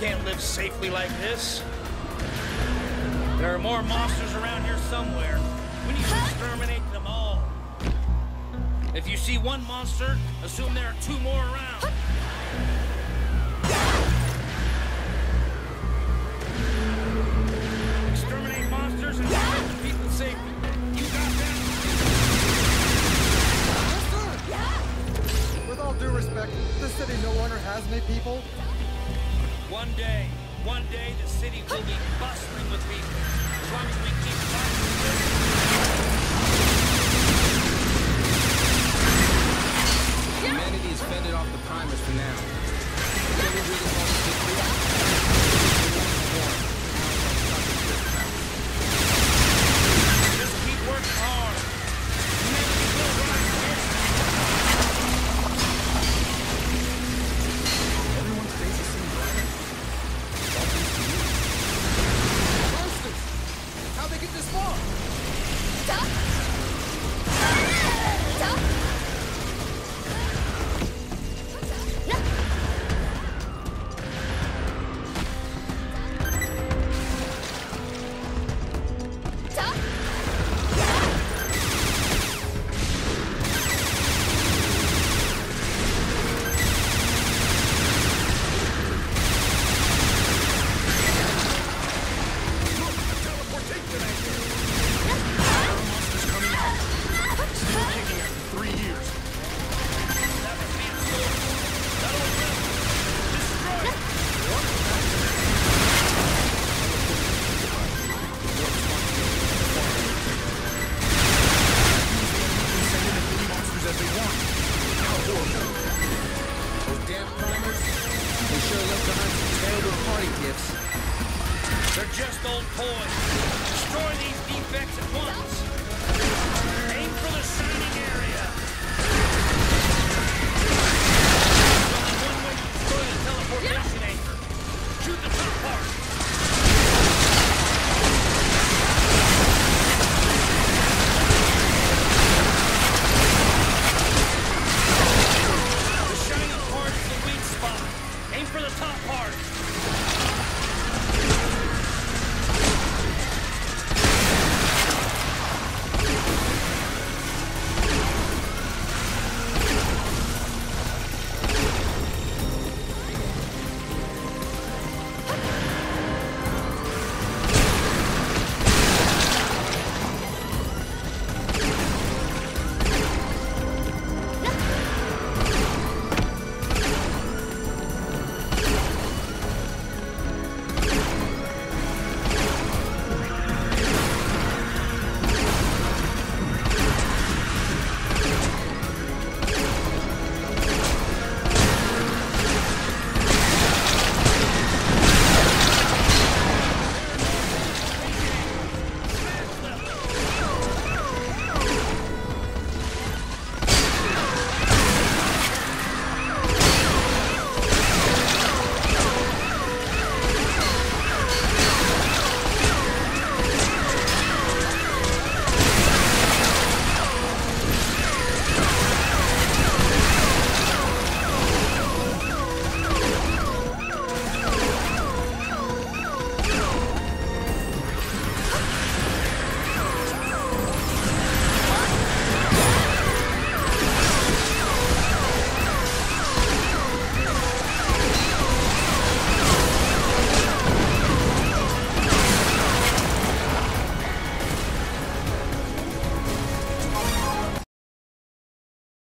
live safely like this? There are more monsters around here somewhere. We need to exterminate them all. If you see one monster, assume there are two more around. Exterminate monsters and protect the people's safety. You got that? With all due respect, this city no longer has many people. One day, one day the city will be bustling with people. As long as we keep fighting. Get this far? Those poised. Destroy these defects at once. Aim for the shining area. There's only one way to destroy the teleportation yeah. anchor. Shoot the top part. The shining part is the weak spot. Aim for the top